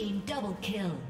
team double kill.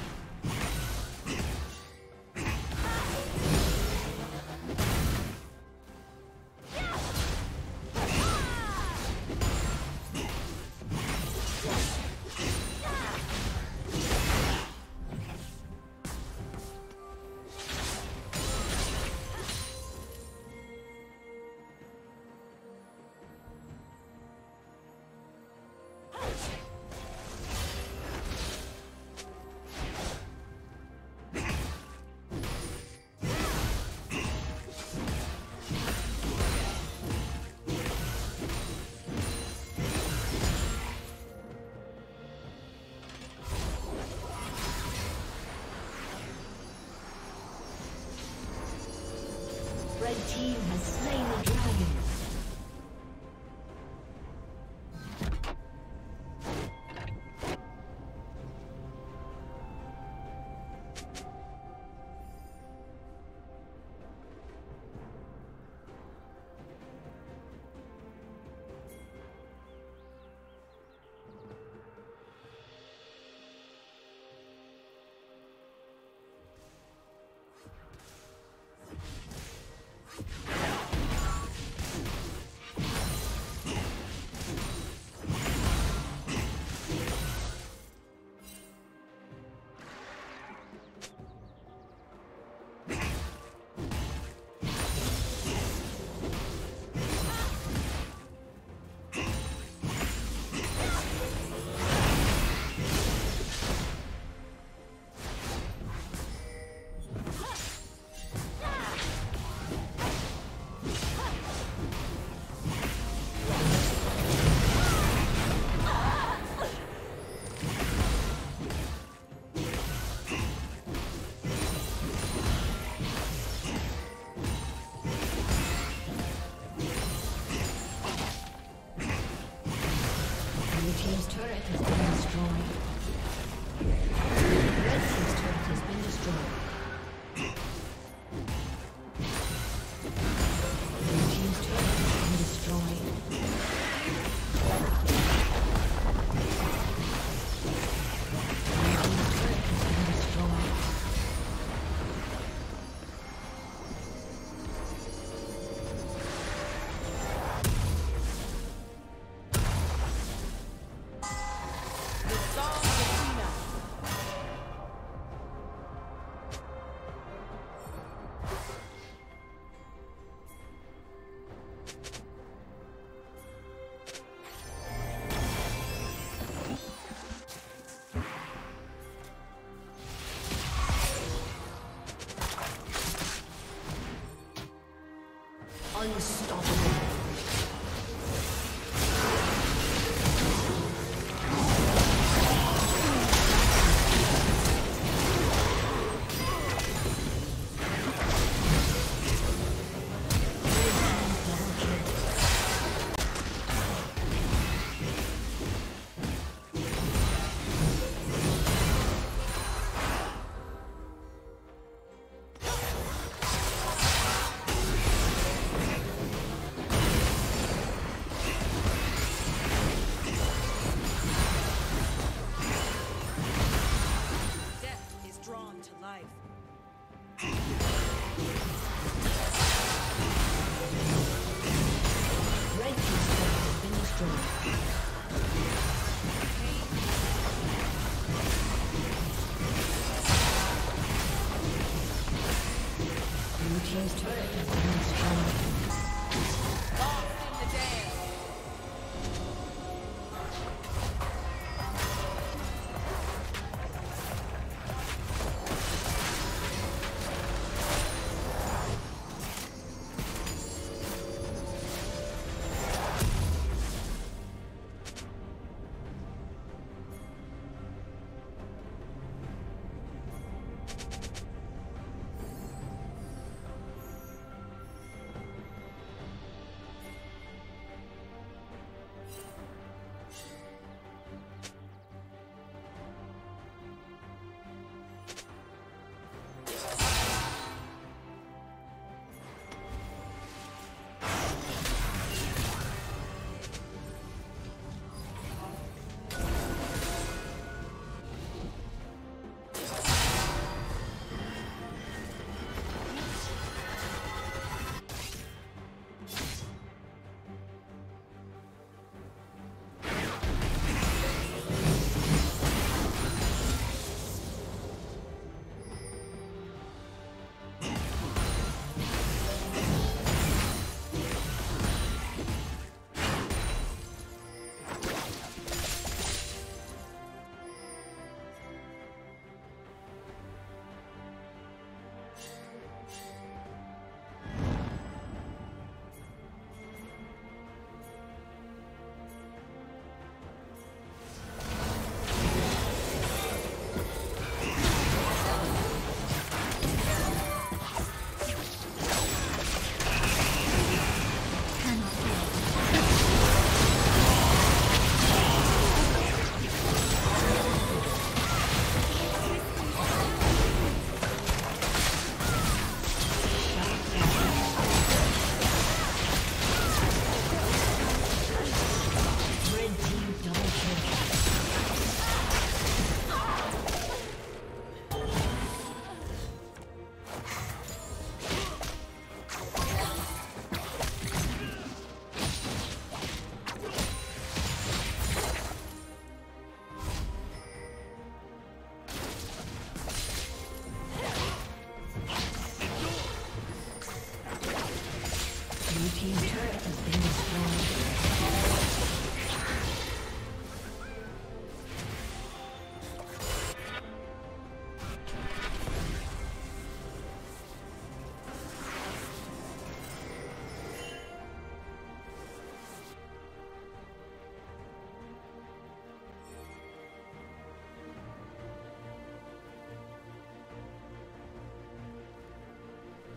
Unstoppable. Team's turret has been destroyed. Lost in the dance.